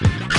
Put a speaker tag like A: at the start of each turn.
A: Bye.